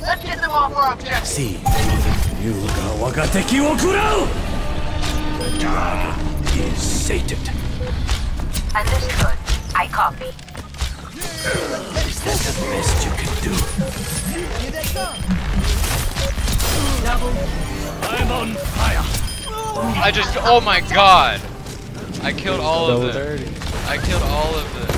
Let's get them off our objective. See, you ga wagateki wo kurau! The dragon is sated. Understood. I copy. Is that the best you can do? I'm on fire! I just, oh my god! I killed all of them. dirty. I killed all of them.